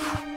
Bye.